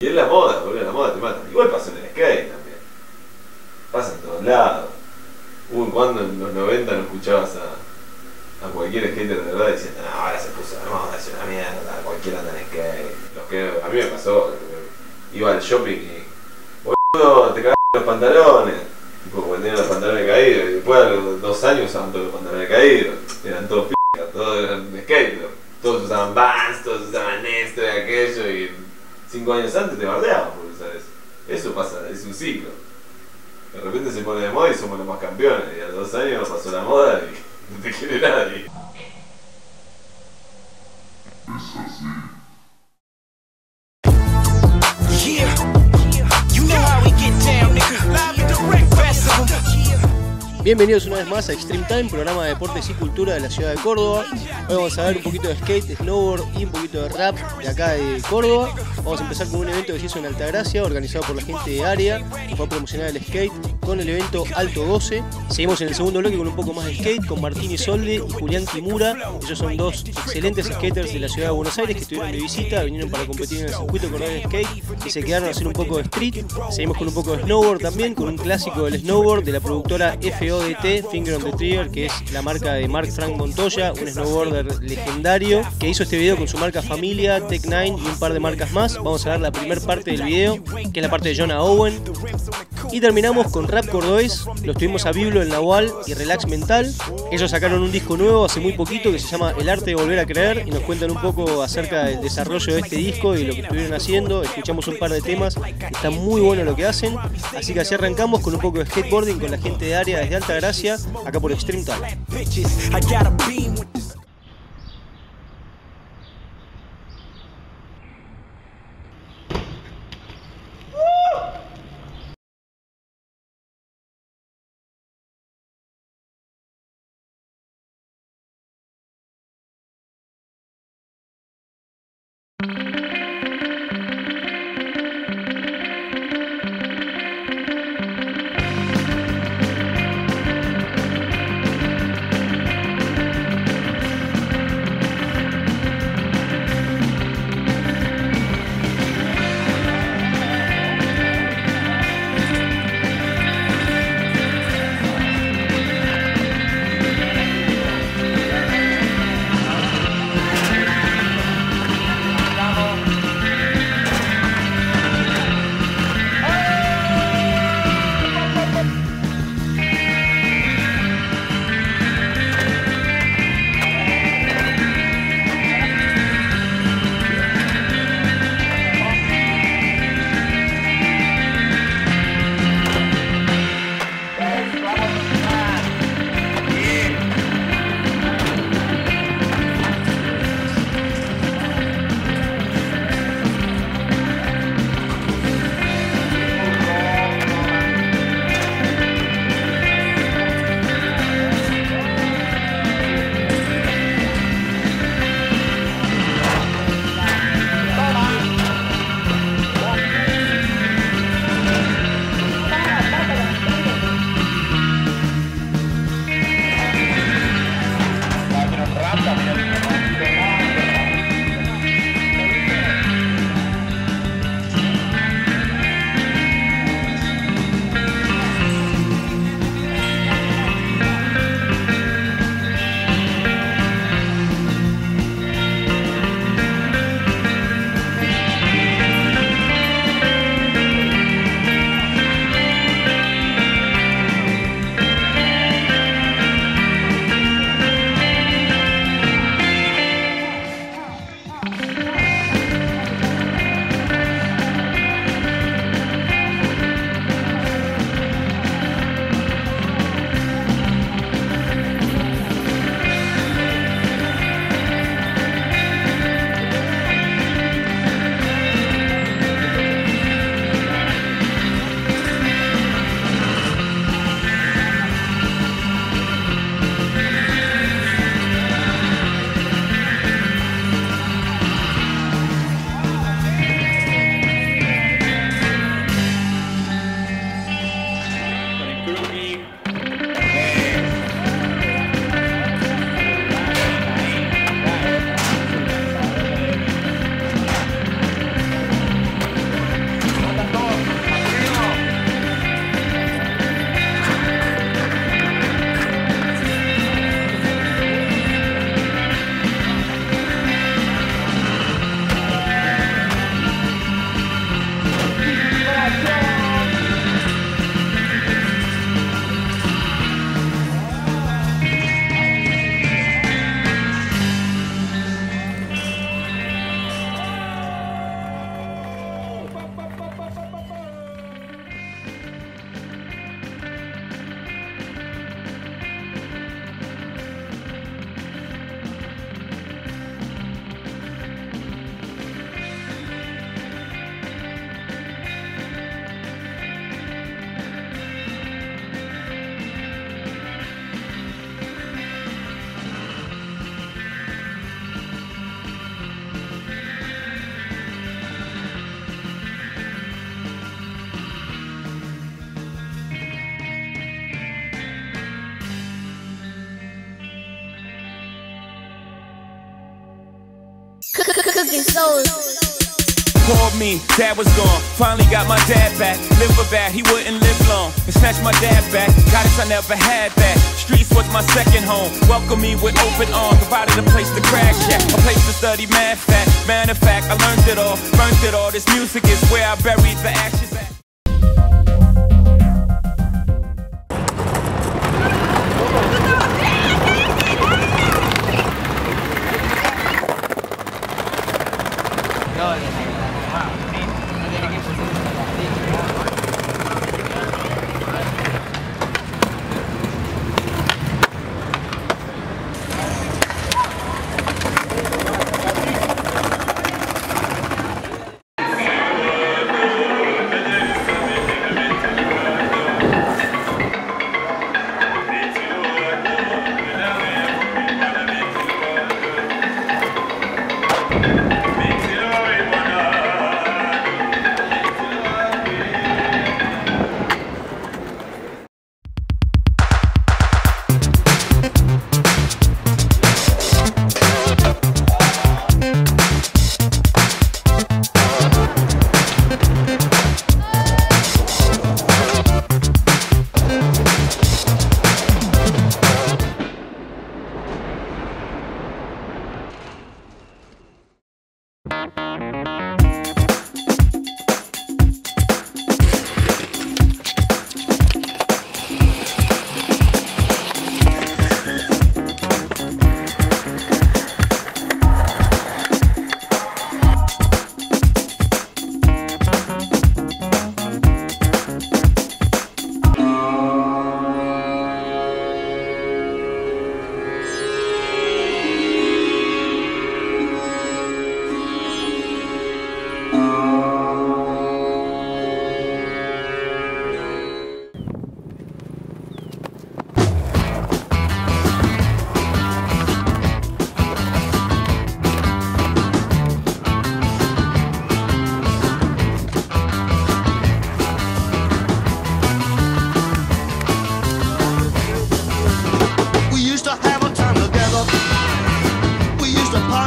Y es la moda, boludo, la moda te mata. Igual pasa en el skate también. Pasa en todos lados. Uy, cuando en los 90 no escuchabas a, a cualquier skater de verdad diciendo, no, ahora se puso de moda, es una mierda, cualquiera anda en skate. Los que, a mí me pasó, iba al shopping y, boludo, te cagaste los pantalones. Tipo, porque tenía los pantalones caídos. Y después a los dos años usaban todos los pantalones caídos. Eran todos p***, todos eran de skate. Todos usaban Vans, todos usaban esto y aquello. Y cinco años antes te bardeaban por usar eso. Pasa, es un ciclo. De repente se pone de moda y somos los más campeones. Y a los dos años pasó la moda y no te quiere nadie. Bienvenidos una vez más a Extreme Time, programa de deportes y cultura de la ciudad de Córdoba. Hoy vamos a ver un poquito de skate, snowboard y un poquito de rap de acá de Córdoba. Vamos a empezar con un evento que se hizo en Altagracia, organizado por la gente de área, que fue a promocionar el skate con el evento Alto 12. Seguimos en el segundo bloque con un poco más de skate, con Martín Isolde y Julián Kimura. Ellos son dos excelentes skaters de la ciudad de Buenos Aires que estuvieron de visita, vinieron para competir en el circuito con el skate y se quedaron a hacer un poco de street. Seguimos con un poco de snowboard también, con un clásico del snowboard de la productora FODT, Finger on the Trigger, que es la marca de Mark Frank Montoya, un snowboarder legendario que hizo este video con su marca Familia, Tech 9 y un par de marcas más. Vamos a ver la primera parte del video, que es la parte de Jonah Owen. Y terminamos con Rap Cordobés, los tuvimos a Biblo, el Nahual y Relax Mental. Ellos sacaron un disco nuevo hace muy poquito que se llama El Arte de Volver a Creer y nos cuentan un poco acerca del desarrollo de este disco y lo que estuvieron haciendo. Escuchamos un par de temas, está muy bueno lo que hacen. Así que así arrancamos con un poco de skateboarding con la gente de área desde Alta Gracia, acá por Extreme Time. Cooking souls. Called me, dad was gone. Finally got my dad back. Live for bad, he wouldn't live long. And snatched my dad back. Got Goddess, I never had that. Streets was my second home. Welcome me with open arms. Provided a place to crash at. A place to study math at. Matter of fact, I learned it all. Burnt it all. This music is where I buried the ashes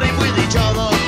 with each other.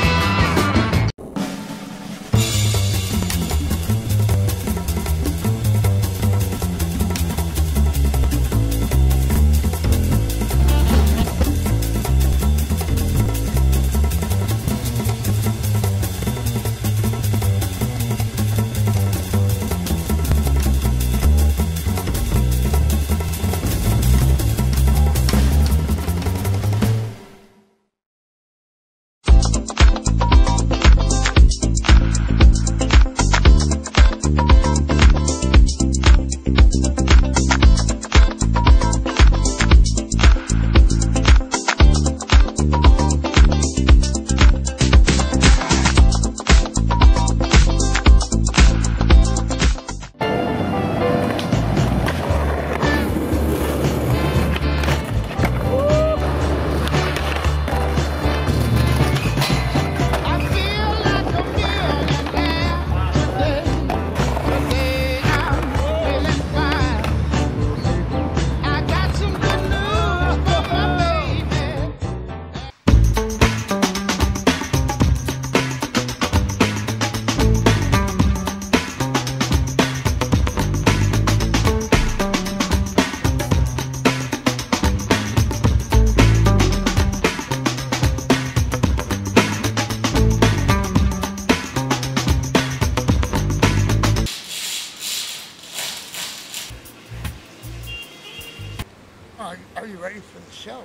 Are, you ready for the show?